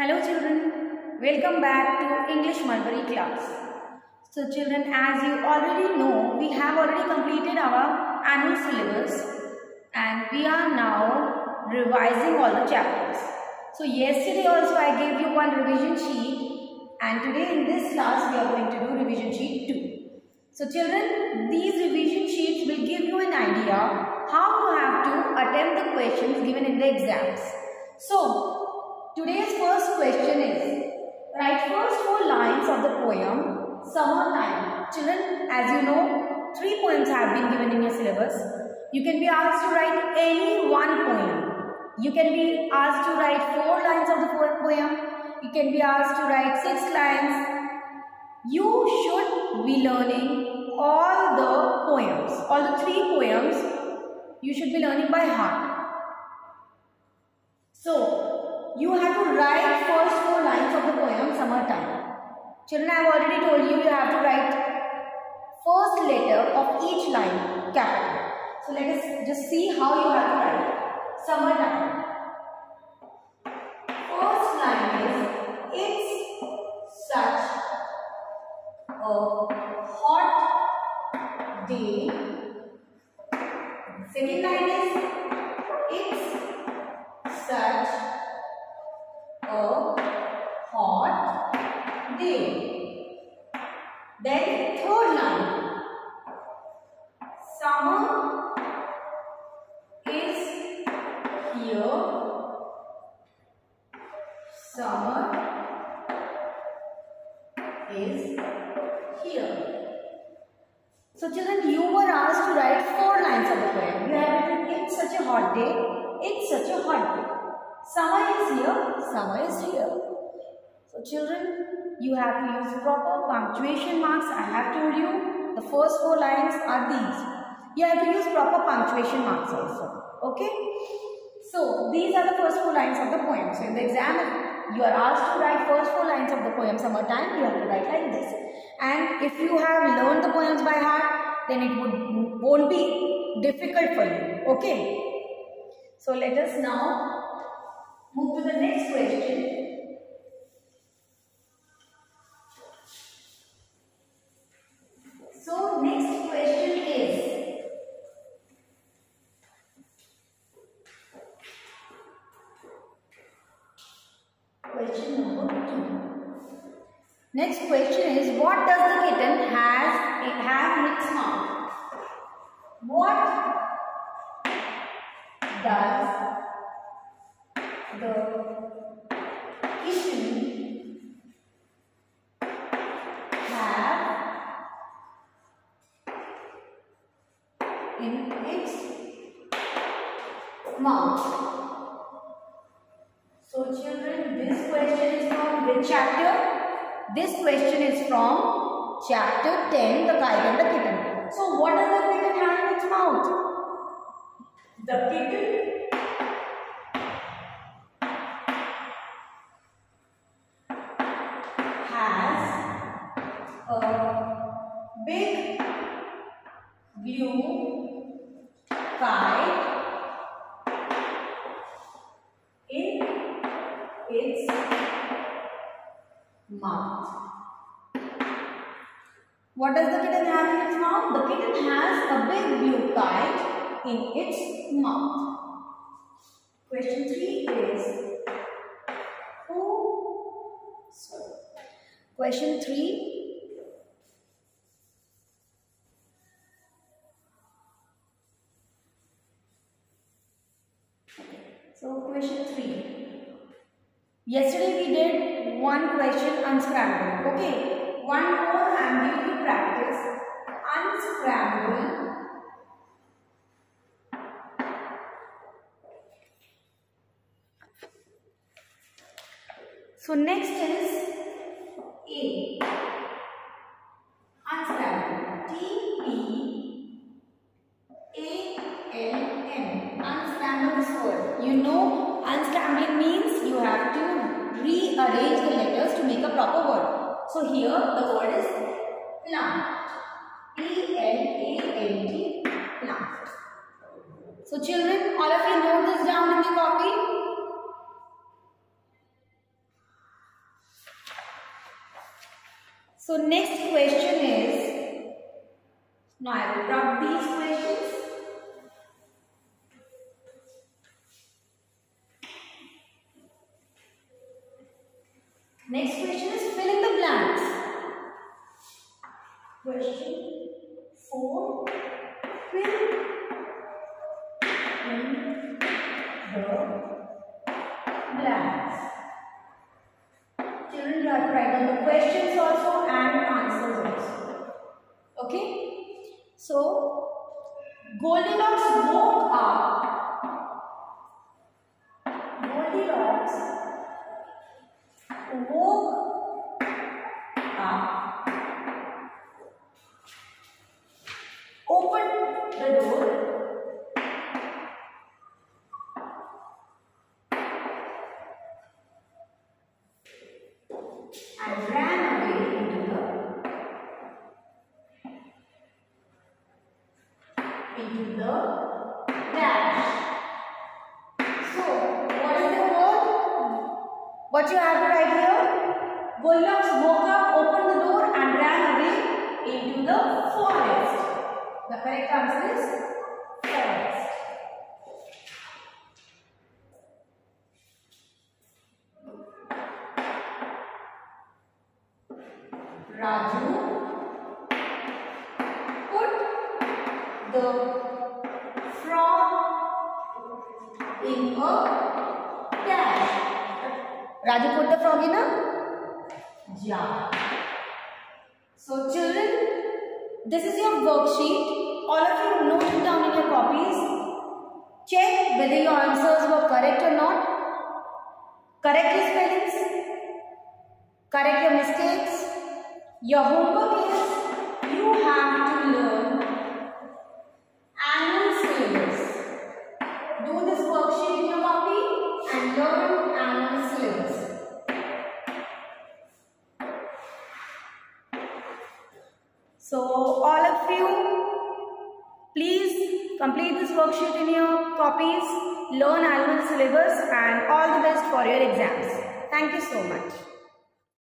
Hello children, welcome back to English Mulberry class. So children, as you already know, we have already completed our annual syllabus and we are now revising all the chapters. So yesterday also I gave you one revision sheet and today in this class we are going to do revision sheet 2. So children, these revision sheets will give you an idea how you have to attempt the questions given in the exams. So, Today's first question is, write first four lines of the poem Summertime. Children, as you know, three poems have been given in your syllabus. You can be asked to write any one poem. You can be asked to write four lines of the poem. You can be asked to write six lines. You should be learning all the poems, all the three poems you should be learning by heart. So, you have to write first four lines of the poem Summertime. Children, I have already told you, you have to write first letter of each line, capital. So, let us just see how you have to write Summertime. First line is, it's such a hot day. Second line is, day. Then third line. Summer is here. Summer is here. So children, you were asked to write four lines of the poem. You have written, it's such a hot day. It's such a hot day. Summer is here, summer is here. So children, you have to use proper punctuation marks. I have told you the first four lines are these. You have to use proper punctuation marks also. Okay? So these are the first four lines of the poem. So in the exam, you are asked to write first four lines of the poem summertime. You have to write like this. And if you have learned the poems by heart, then it would won't be difficult for you. Okay? So let us now Move to the next question. Mouth. So children, this question is from which chapter? This question is from chapter 10, The Kite and the Kitten. So what does the kitten have in its mouth? The kitten has a big blue mouth. What does the kitten have in its mouth? The kitten has a big blue kite in its mouth. Question 3 is who? Sorry. Question 3 Yesterday we did one question unscrambled. Okay. One more I am going to practice unscramble. So next is A. arrange the letters to make a proper word. So here the word is plant. P-L-A-N-T, plant. So children, all of you note this down in the copy. So next question is, now I will drop these questions. Next question is fill in the blanks. Question 4. Fill in the blanks. Children, write down the questions also and answers also. Okay? So, Goldilocks woke into the dash. So, what is the word? What you have to write here? Goldilocks woke up, opened the door and ran away into the forest. The correct answer is the frog in a dash. Raju put the frog in a jar. So children, this is your worksheet. All of you note it down in your copies. Check whether your answers were correct or not. Correct your spellings. Correct your mistakes. Your homework is you have to So all of you, please complete this worksheet in your copies, learn annual syllabus and all the best for your exams. Thank you so much.